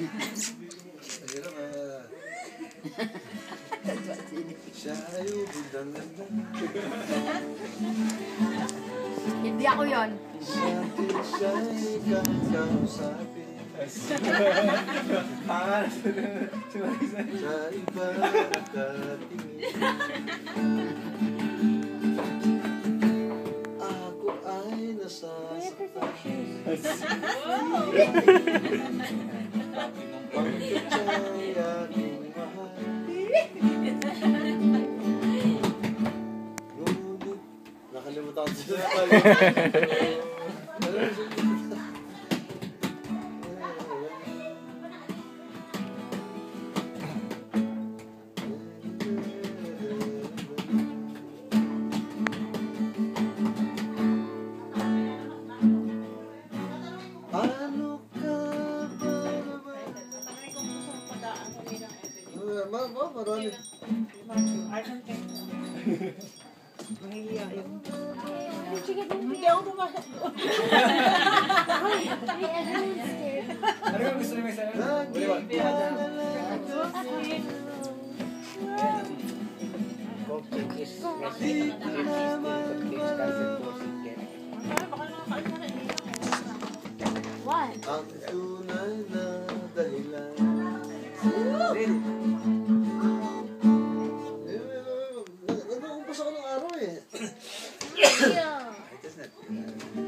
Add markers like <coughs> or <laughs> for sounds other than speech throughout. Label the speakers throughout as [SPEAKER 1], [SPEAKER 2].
[SPEAKER 1] Mahirap ah. Siya ganda.
[SPEAKER 2] Hindi ako yon.
[SPEAKER 1] Sa iba nakatingin. Ako ay nasasaktan. <laughs> Ngunit, nakalimutan ko siya. <laughs> Ma, ma, marami.
[SPEAKER 3] Hindi ako pumasok doon.
[SPEAKER 4] Ano yung gusto niyo sa
[SPEAKER 1] Lagi ka na lang Abril.
[SPEAKER 2] Nag-uumpos
[SPEAKER 1] ako ng araw eh.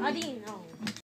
[SPEAKER 1] <coughs>
[SPEAKER 4] Adi.